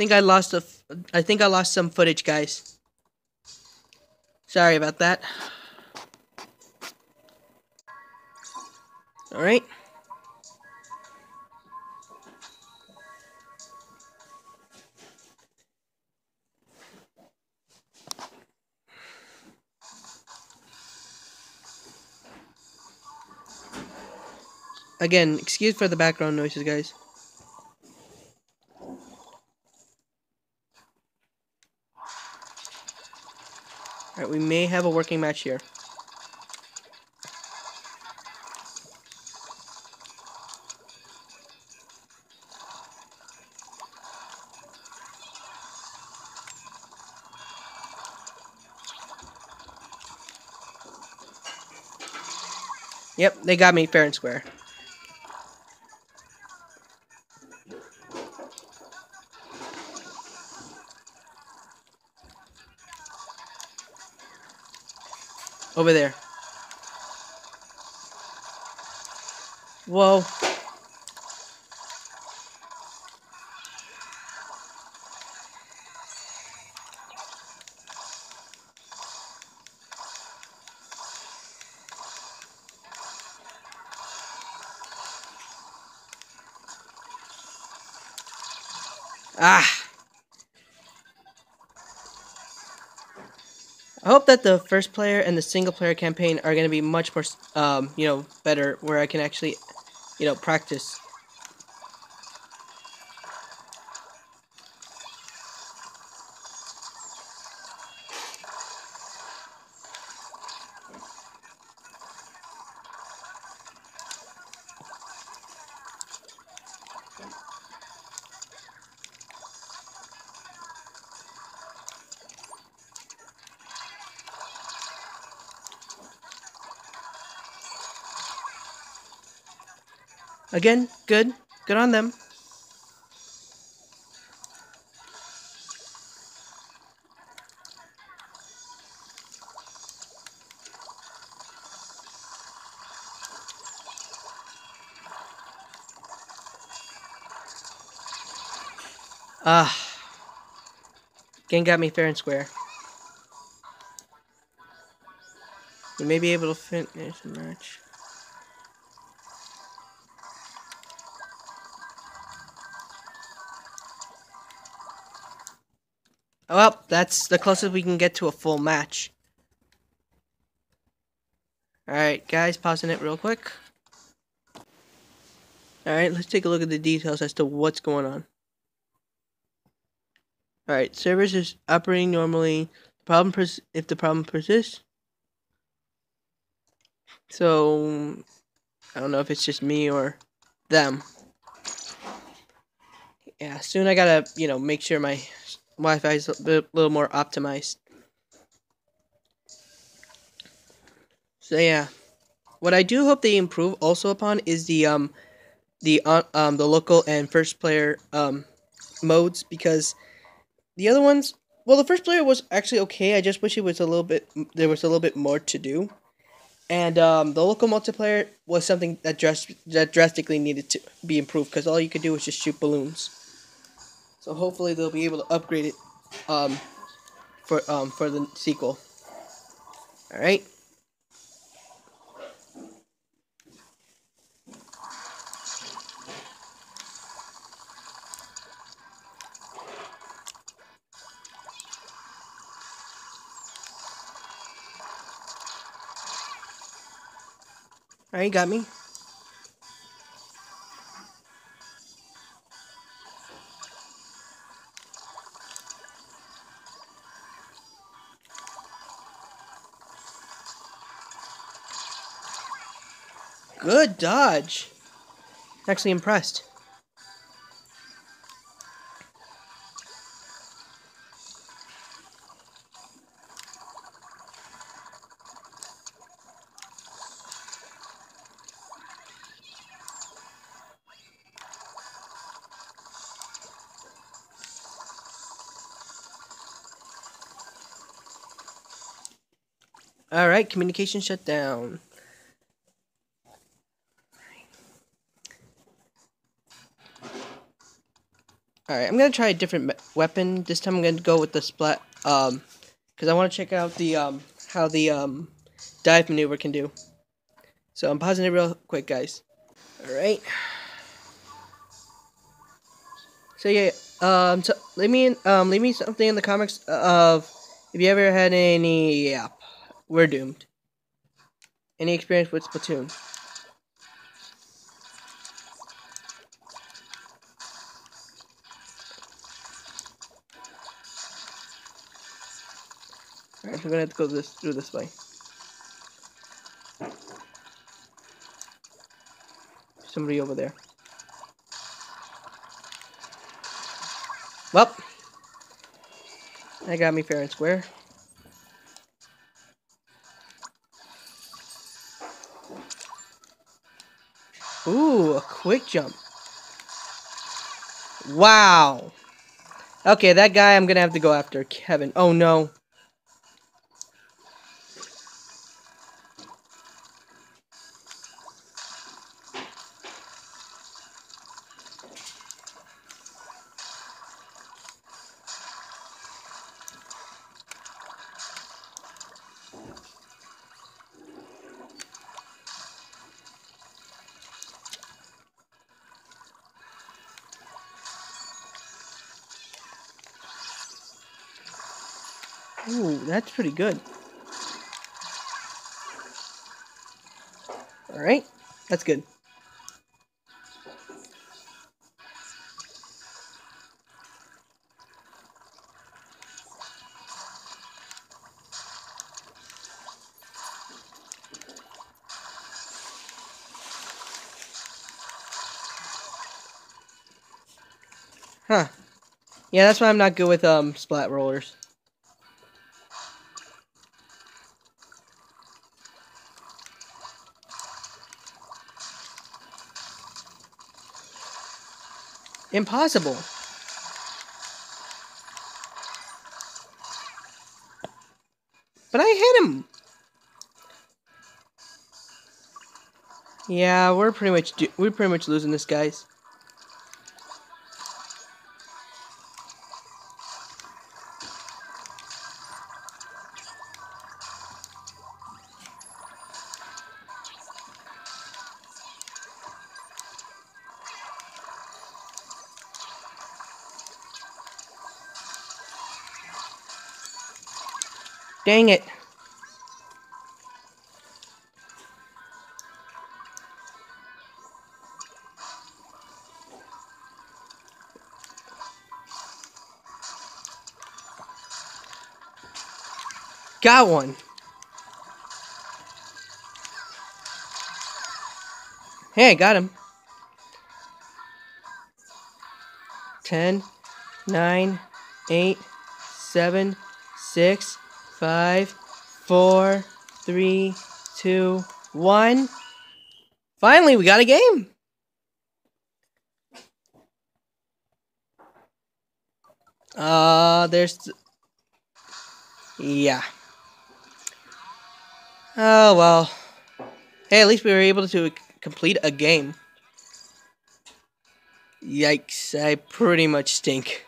think I lost a. I think I lost some footage, guys. Sorry about that. All right. Again, excuse for the background noises, guys. Alright, we may have a working match here. Yep, they got me fair and square. Over there. Whoa. Ah. I hope that the first player and the single player campaign are going to be much more, um, you know, better, where I can actually, you know, practice. Again, good. Good on them. Ah. Again got me fair and square. We may be able to finish the match. Well, that's the closest we can get to a full match. Alright, guys, pausing it real quick. Alright, let's take a look at the details as to what's going on. Alright, servers is operating normally. Problem if the problem persists. So, I don't know if it's just me or them. Yeah, soon I gotta, you know, make sure my Wi-Fi is a bit, little more optimized. So yeah, what I do hope they improve also upon is the um the uh, um the local and first player um modes because the other ones well the first player was actually okay I just wish it was a little bit there was a little bit more to do and um, the local multiplayer was something that just that drastically needed to be improved because all you could do was just shoot balloons. So hopefully they'll be able to upgrade it um, for um, for the sequel. All right. All right, you got me. Good dodge. Actually impressed. All right, communication shut down. Alright, I'm gonna try a different weapon. This time I'm gonna go with the splat, um, because I want to check out the, um, how the, um, dive maneuver can do. So I'm pausing it real quick, guys. Alright. So yeah, um, so leave me, um, leave me something in the comments of if you ever had any, yeah, we're doomed. Any experience with Splatoon? Alright, we're gonna have to go this through this way. Somebody over there. Well, that got me fair and square. Ooh, a quick jump. Wow. Okay, that guy I'm gonna have to go after. Kevin. Oh no. Ooh, that's pretty good. Alright, that's good. Huh. Yeah, that's why I'm not good with um splat rollers. Impossible. But I hit him. Yeah, we're pretty much we're pretty much losing this, guys. Dang it. Got one. Hey, I got him. Ten, nine, eight, seven, six, five, four, three, two, one. Finally, we got a game. Uh, there's... Yeah. Oh, well. Hey, at least we were able to complete a game. Yikes, I pretty much stink.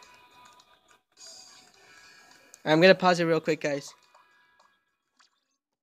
I'm gonna pause it real quick, guys.